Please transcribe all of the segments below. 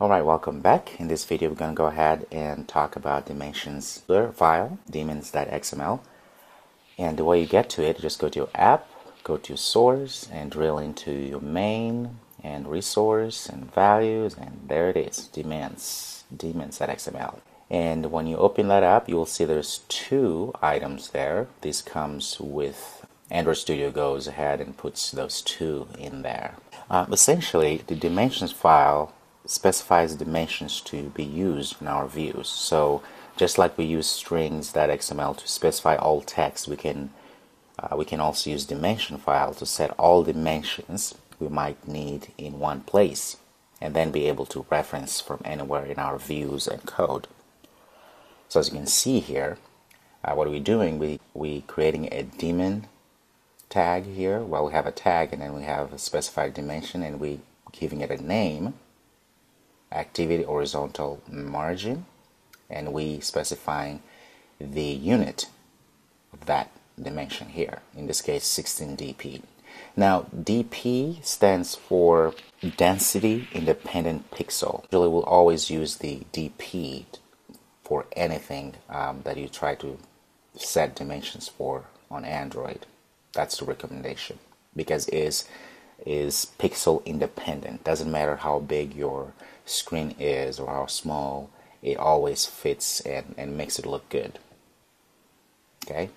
Alright, welcome back. In this video, we're going to go ahead and talk about dimensions file, dimens.xml. And the way you get to it, just go to your app, go to source, and drill into your main and resource and values, and there it is, dimens, dimens.xml. And when you open that up, you will see there's two items there. This comes with Android Studio goes ahead and puts those two in there. Uh, essentially, the dimensions file specifies dimensions to be used in our views. So just like we use strings.xml to specify all text, we can uh, we can also use dimension file to set all dimensions we might need in one place and then be able to reference from anywhere in our views and code. So as you can see here, uh, what are we doing? We we creating a dimen tag here. Well, we have a tag and then we have a specified dimension and we giving it a name activity horizontal margin and we specifying the unit of that dimension here in this case 16 dp. Now dp stands for density independent pixel. Usually we'll always use the dp for anything um, that you try to set dimensions for on android. That's the recommendation because is is pixel independent. Doesn't matter how big your screen is or how small it always fits and, and makes it look good. Okay?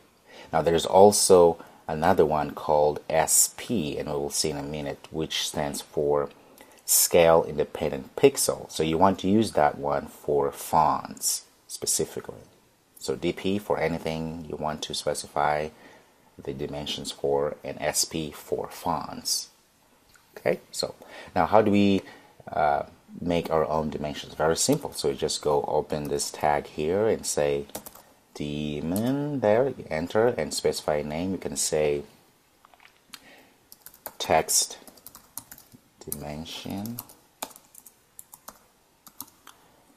Now there's also another one called SP and we will see in a minute which stands for scale independent pixel. So you want to use that one for fonts specifically. So DP for anything you want to specify the dimensions for and SP for fonts. Okay? So now how do we uh, make our own dimensions very simple. So you just go open this tag here and say dimen there you enter and specify a name. You can say text dimension.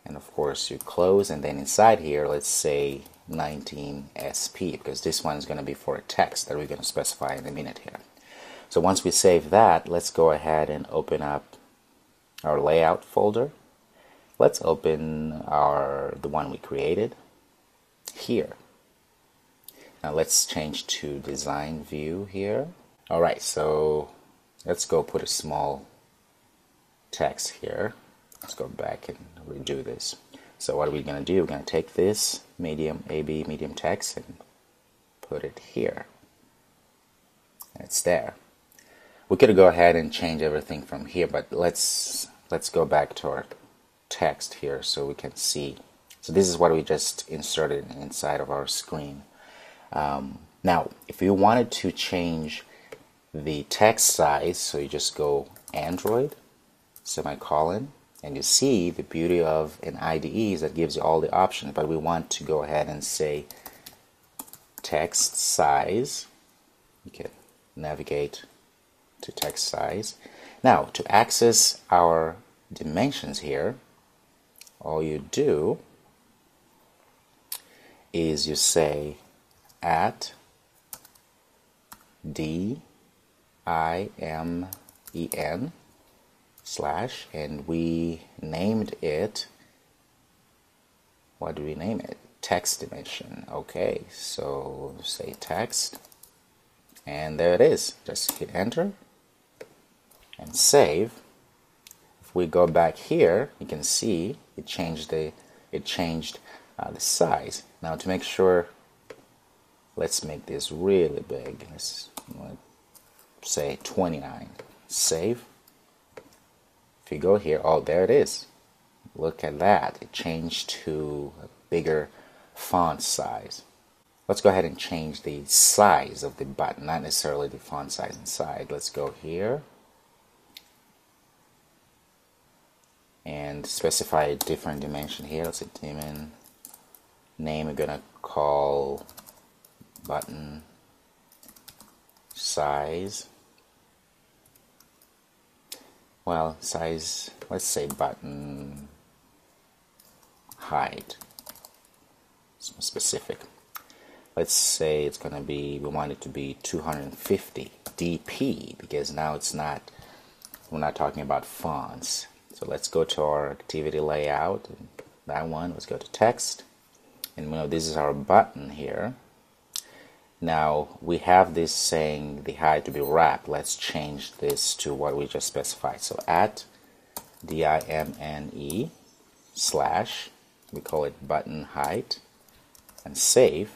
And of course you close and then inside here let's say 19 SP because this one is going to be for a text that we're going to specify in a minute here. So once we save that, let's go ahead and open up our layout folder. Let's open our the one we created here. Now let's change to design view here. Alright, so let's go put a small text here. Let's go back and redo this. So what are we going to do? We're going to take this medium AB medium text and put it here. It's there we could go ahead and change everything from here but let's let's go back to our text here so we can see. So this is what we just inserted inside of our screen. Um, now if you wanted to change the text size so you just go Android semicolon and you see the beauty of an IDE is that gives you all the options but we want to go ahead and say text size. You can navigate to text size. Now, to access our dimensions here, all you do is you say at d i m e n slash and we named it what do we name it? Text dimension. Okay so say text and there it is. Just hit enter and save. If we go back here you can see it changed the it changed uh, the size. Now to make sure let's make this really big. Let's say 29 save. If you go here oh there it is. Look at that. It changed to a bigger font size. Let's go ahead and change the size of the button not necessarily the font size inside. Let's go here and specify a different dimension here. Let's say dimen name. We're gonna call button size. Well, size. Let's say button height. Specific. Let's say it's gonna be. We want it to be 250 dp because now it's not. We're not talking about fonts So let's go to our activity layout. That one, let's go to text. And you know, this is our button here. Now we have this saying the height to be wrapped. Let's change this to what we just specified. So at D-I-M-N-E slash, we call it button height, and save.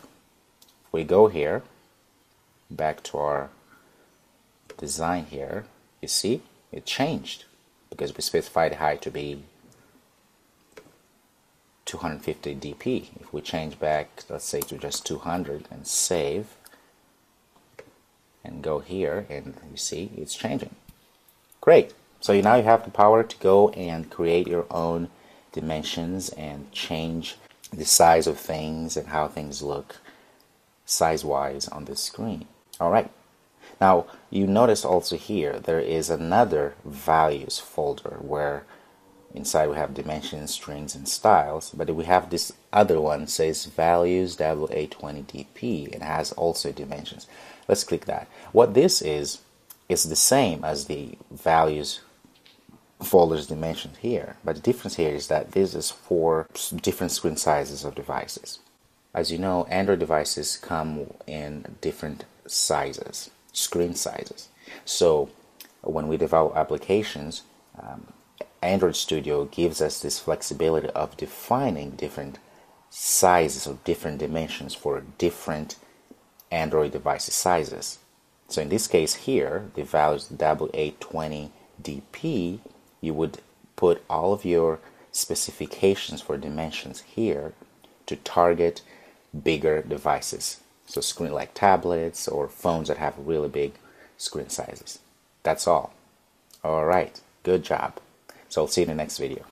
We go here, back to our design here. You see, it changed because we specified height to be 250 dp. If we change back, let's say to just 200 and save and go here and you see it's changing. Great. So you now you have the power to go and create your own dimensions and change the size of things and how things look size-wise on the screen. All right. Now you notice also here there is another values folder where Inside we have dimensions, strings, and styles, but we have this other one says values W820DP and has also dimensions. Let's click that. What this is, is the same as the values folders dimensions here, but the difference here is that this is for different screen sizes of devices. As you know, Android devices come in different sizes, screen sizes. So when we develop applications, um, Android Studio gives us this flexibility of defining different sizes or different dimensions for different Android device sizes. So in this case here, the values W820DP, you would put all of your specifications for dimensions here to target bigger devices. So screen like tablets or phones that have really big screen sizes. That's all. All right. Good job. So I'll see you in the next video.